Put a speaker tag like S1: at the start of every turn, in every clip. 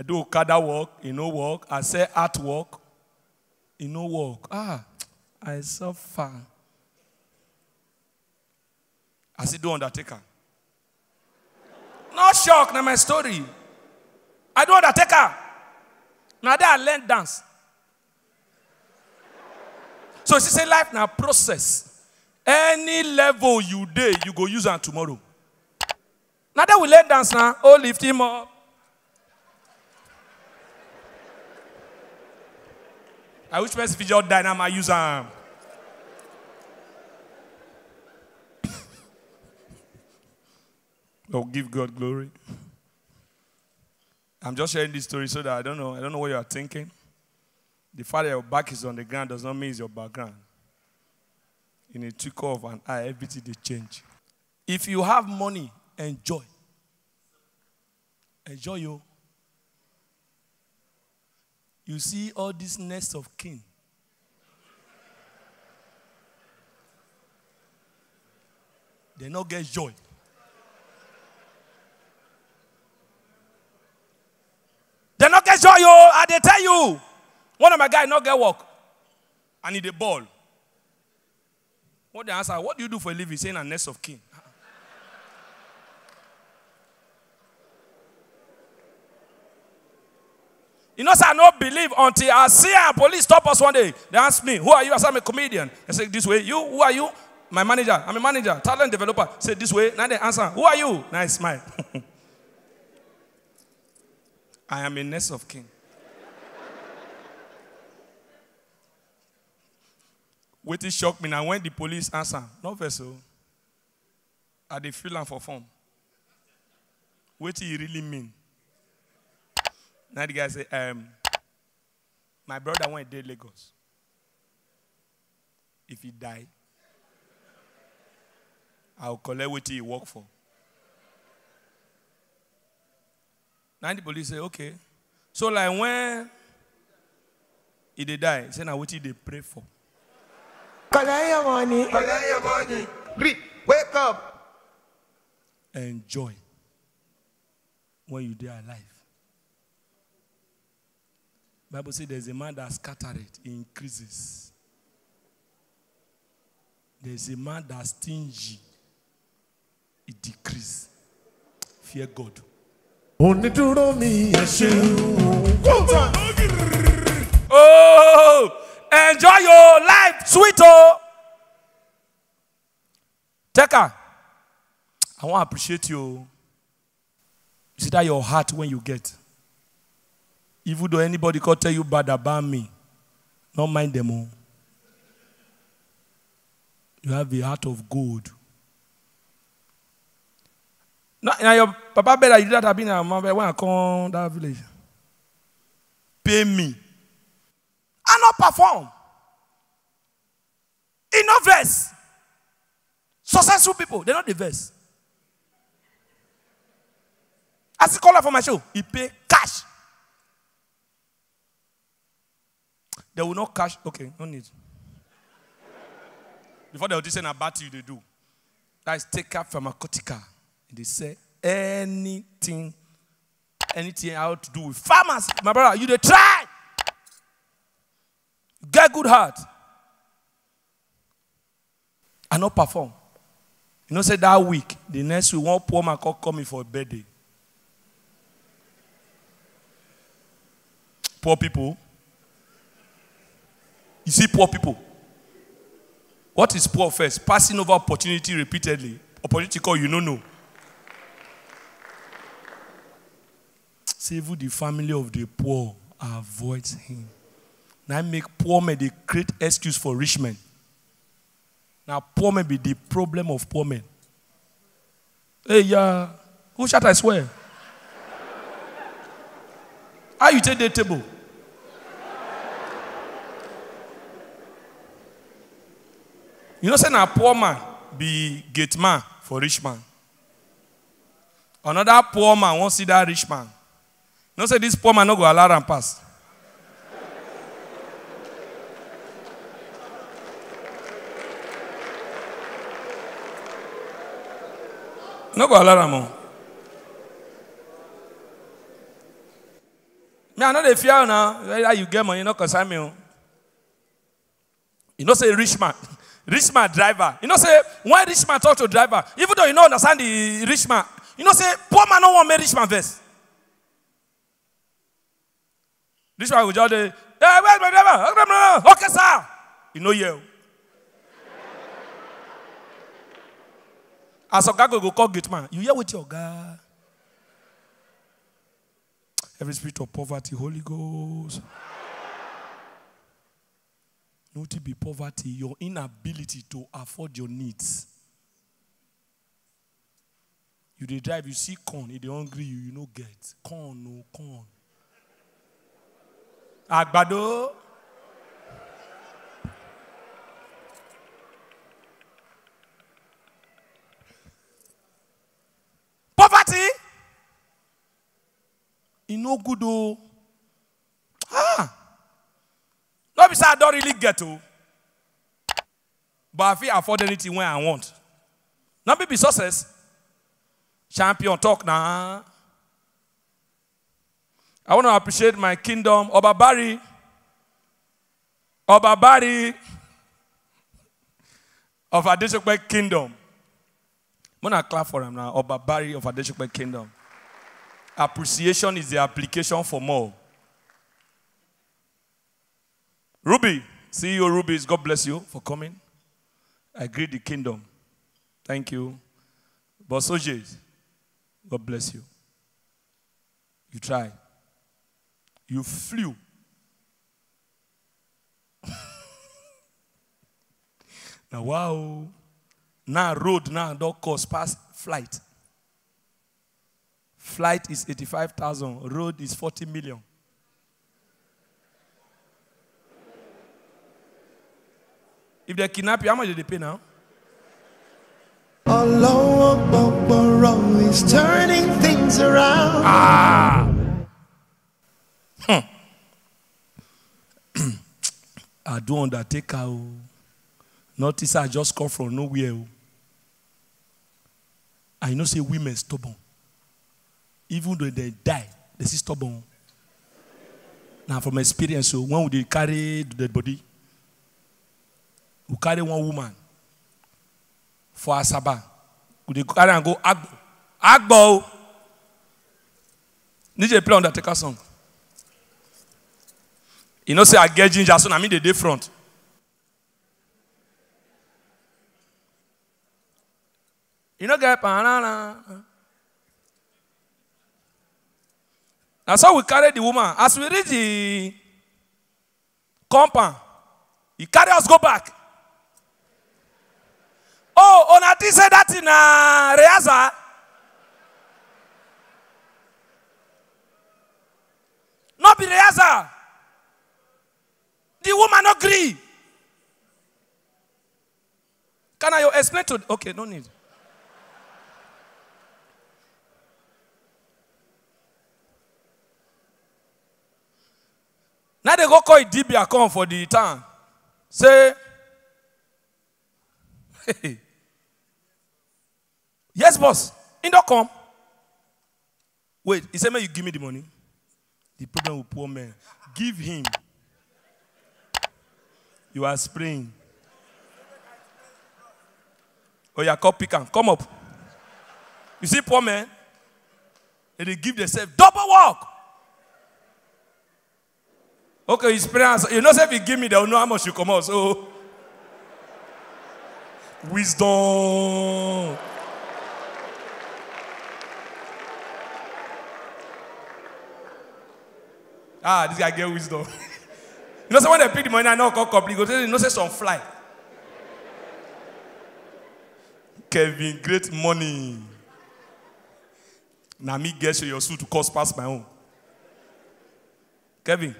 S1: I do Okada work, you know work. I say art work, you know work. Ah, I suffer. I see do Undertaker. No shock, na my story. I do Undertaker. Now there I learn dance. So she say life now process. Any level you day, you go use am tomorrow. Now that we learn dance now, oh lift him up. I wish person fit just die now, I use am. Oh, give God glory. I'm just sharing this story so that I don't know. I don't know what you are thinking. The fact that your back is on the ground does not mean it's your background. In a trickle of an eye, everything they change. If you have money, enjoy. Enjoy you. You see all this nest of kin. They not get joy. They not get joy, yo. I they tell you. One of my guys not get work. I need a ball. What they answer? What do you do for a living? Saying a nest of kin. You know, sir, I don't believe until I see a police stop us one day. They ask me, Who are you? I say, I'm a comedian. I say, This way. You, who are you? My manager. I'm a manager, talent developer. Say, This way. Now they answer, Who are you? I smile. I am a nest of king. What it shocked me now when the police answer, no vessel. Are oh. they feeling for form? What do you really mean? Now the guy say, um, my brother went dead Lagos. If he die, I'll collect what he work for. Now the police say, okay. So like when he dey die, he say now what he dey pray for.
S2: Collect your money.
S3: Collect your money. Read. Wake up.
S1: And enjoy when you dey alive. Bible says there's a man that scattered it, increases. There's a man that stingy, it decreases. Fear God. Oh, enjoy your life, sweet oh. Teka, I want to appreciate. You see that your heart when you get. Even though anybody could tell you bad about me, not mind them all. You have the heart of gold. Now, now your papa better you that have been a man when I come that village. Pay me. I not perform. In no verse. Successful people, they're not the verse. As he call out for my show, he pay cash. They will not cash. Okay, no need. Before they will say a you they do. That is take up pharmaceutica. And they say anything, anything out to do with farmers. My brother, you they try. Get good heart. And not perform. You know, say that week, the next week, one poor man call coming for a birthday. Poor people. You see poor people. What is poor first? Passing over opportunity repeatedly. Opportunity call you don't know. Save the family of the poor avoids him. Now make poor men the great excuse for rich men. Now poor men be the problem of poor men. Hey, yeah. Who shot I swear? How you take the table? You know, say now poor man be gate man for rich man. Another poor man won't see that rich man. You know, say this poor man no go allow him pass. No go allow him. Me, I know they fear now. Whether you get money, no concern me. You know, say rich man, rich man driver. You know, say why rich man talk to driver, even though you don't understand the rich man, you know, say poor man don't want make rich man vex. Rich man will just hey, eh, where's my driver? Okay, sir. You know, yeah. As a guy go call gate man, you hear with your guy. Every spirit of poverty, Holy Ghost. No to be poverty, your inability to afford your needs. You dey drive, you see corn, if they hungry you, you no get. Corn, no corn. Àgbàdo. Poverty. E no good o. I don't really get to. But I fit afford anything when I want. Now be be success. Champion talk now. I want to appreciate my kingdom. Obabari. Obabari of Adeshokwe Kingdom. I'm going to clap for him now. Obabari of Adeshokwe Kingdom. Appreciation is the application for more. Ruby, CEO Rubies, God bless you for coming. I greet the kingdom. Thank you. Bosoje, God bless you. You try. You flew. now, wow. Now, road now don't cost past flight. Flight is 85,000, road is 40 million. If they kidnap you, how much do they pay now?
S2: Is turning things around.
S1: I do undertaker. Oh. Notice I just come from nowhere. Oh. I know say women stubborn. Even though they die, they still stubborn. Now from experience, so when we dey carry the dead body, we carry one woman for Asaba. We dey carry and go Agbo. Agbo. DJ play Undertaker song. You know say I get ginger, so na me dey dey front. You no get banana. Na so we carry the woman. As we reach the compound, he carry us go back. Oh, una think say that in uh, Rehaza? No be Rehaza. The woman no gree. Can I explain to? Okay, no need. Now they go call Dibia come for the town. Say, yes, boss. In don't come. Wait, he said, "May you give me the money." The problem with poor man. give him. You are spraying. Oh, yeah, call pick and come up. You see, poor man. and they give themselves double work. Okay, you spray you know, if you give me, they'll know how much you come out. So, wisdom. Ah, this guy get wisdom. you know, so when they pick the money, I know call complete. Go say, you know, say some fly. Kevin, great money. Now me get you your suit to cost past my own. Kevin,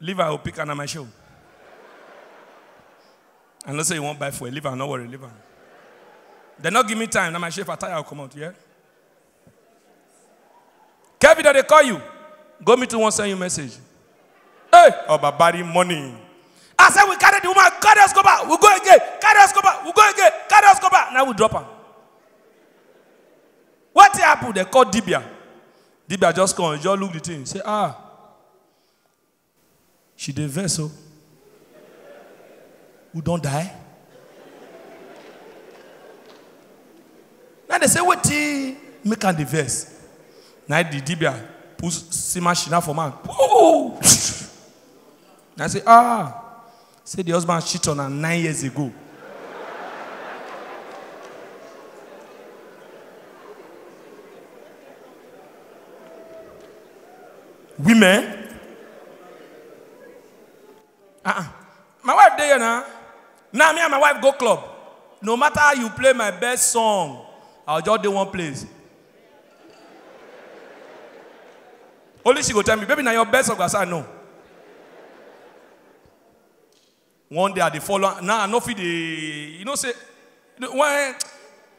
S1: leave I will pick on my show. And let's say you won't buy for leave her, no worry, leave her. They not give me time, now my chef will come out, yeah? Kevin, that they call you. Go meet one send you message. Hey, oh, body money. I said we carry the woman, carry us go back. We go again, carry us go back. We go again, carry us go back. Now we drop her. What happened? They call Dibia. Dibia just come, and just look the thing. Say, ah, She the vessel. Who don't die? Now they say, what make her the verse? Now the dibia put sima shina for man. Woo! I say, ah, say the husband cheated on her nine years ago. Women. Now me and my wife go club. No matter how you play my best song, I'll just do one place. Only she go tell me, baby, now your best song. I say no. One day I dey follow. Now I no fit the you know say when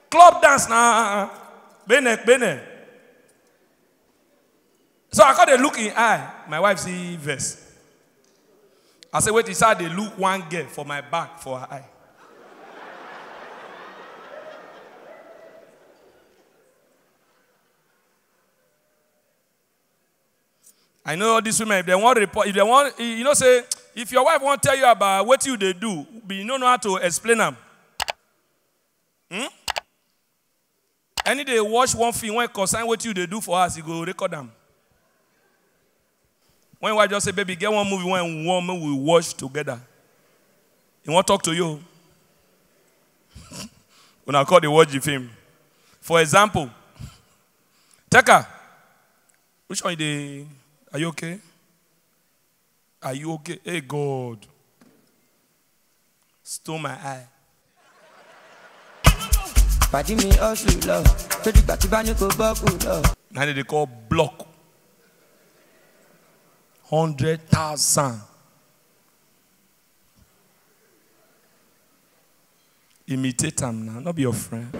S1: club dance now. Bene, bene. So I call the look in eye. My wife see verse. I say, wait, inside they look one girl for my back for her eye. I know all these women, if they want report, if they want, you know, say, if your wife won't tell you about what you they do, but you don't know how to explain them. Hmm? Any day watch one thing when concern what you they do for us, you go record them. When wife just say, baby, get one movie when one we watch together. He want to talk to you. when I call the watch the film. For example, Teka, which one they are you okay? Are you okay? Hey God. Stole my eye.
S4: pàdí mi ọ̀sùn lọ tó dìgbà tí bá ní kó bọ́ọ̀kù lọ.
S1: Now they call block. Hundred thousand. Imitate them now, not be your friend.